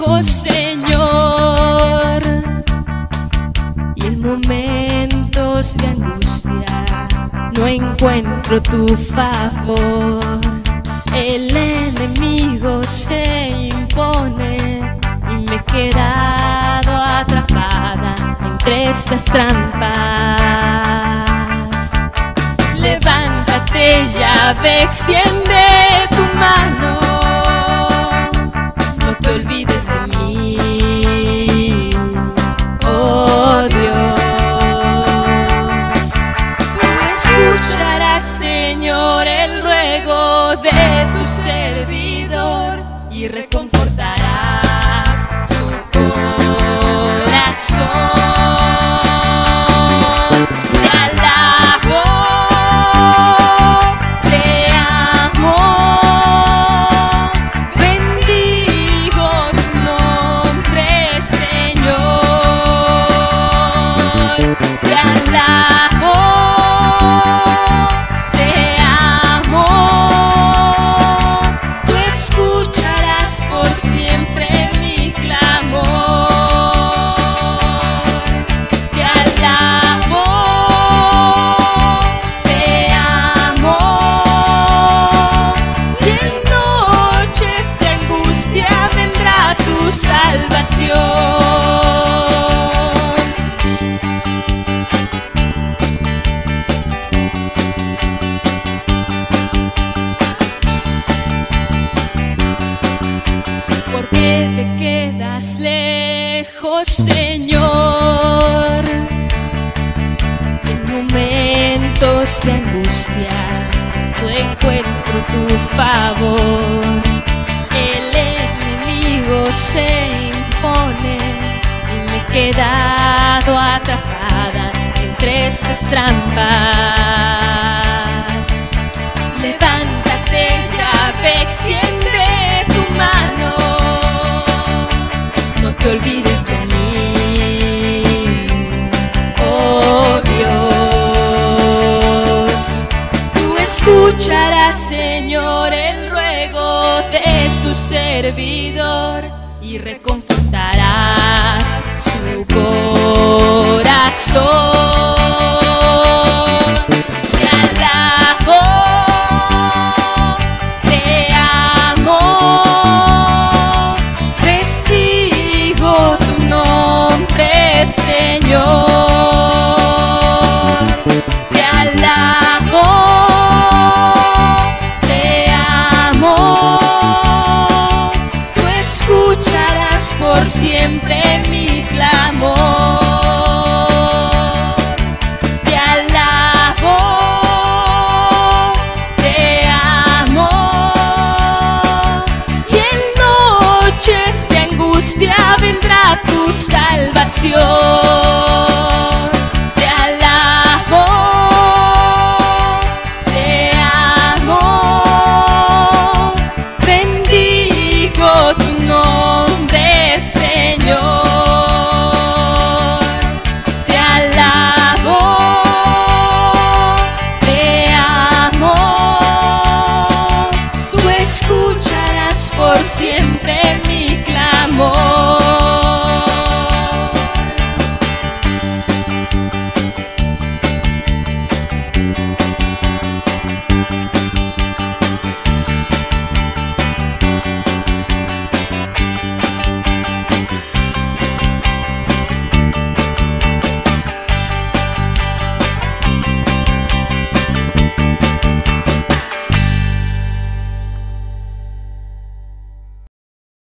lejos, Señor, y en momentos de angustia no encuentro tu favor. El enemigo se impone y me he quedado atrapada entre estas trampas. Levántate, llave, extiende y reconfortarás lejos, Señor? En momentos de angustia no encuentro tu favor. El enemigo se impone y me he quedado atrapada entre estas trampas. Te olvides de mí, oh Dios. Tú escucharás, Señor, el ruego de tu servidor y reconfortarás su corazón. Por siempre mi clamor. Por siempre